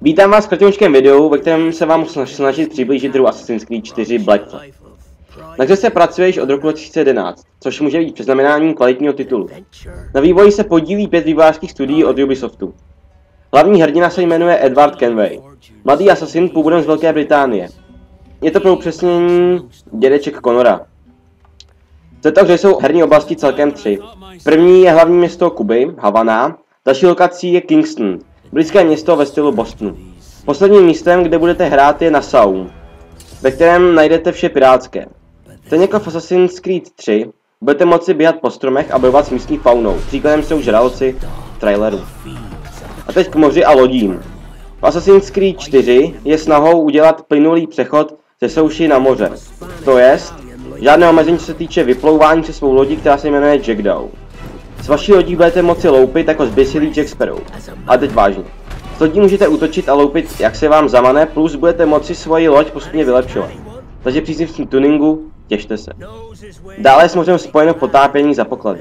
Vítám vás v kratičkém videu, ve kterém se vám snažit přiblížit hru Assassin's Creed 4 Black Flag. Na hře se pracuje již od roku 2011, což může být přeznamenáním kvalitního titulu. Na vývoji se podílí pět vývojářských studií od Ubisoftu. Hlavní hrdina se jmenuje Edward Kenway, mladý asasin původem z Velké Británie. Je to pro upřesnění dědeček Conora. V hře jsou herní oblasti celkem tři. První je hlavní město Kuby, Havana, další lokací je Kingston, blízké město ve stylu Bostonu. Posledním místem, kde budete hrát, je Nassau, ve kterém najdete vše pirátské. Stejně jako v Assassin's Creed 3 budete moci běhat po stromech a bojovat s místní faunou. Příkladem jsou žraloci traileru. A teď k moři a lodím. V Assassin's Creed 4 je snahou udělat plynulý přechod ze souši na moře. To jest, žádné omezení se týče vyplouvání se svou lodí, která se jmenuje Jackdaw. S vaší lodí budete moci loupit jako zběsilý Jack Sparrow. A teď vážně. S lodí můžete útočit a loupit, jak se vám zamane, plus budete moci svoji loď postupně vylepšovat. Takže příznivcím tuningu, těšte se. Dále s mořem spojeno potápění za poklady.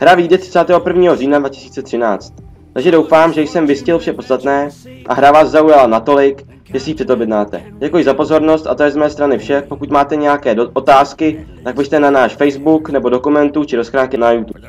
Hra vyjde 31. října 2013. Takže doufám, že jsem vystil vše podstatné a hra vás zaujala natolik, že si ji předobjednáte. Děkuji za pozornost a to je z mé strany vše. Pokud máte nějaké otázky, tak pište na náš Facebook nebo dokumentu či do schránky na YouTube.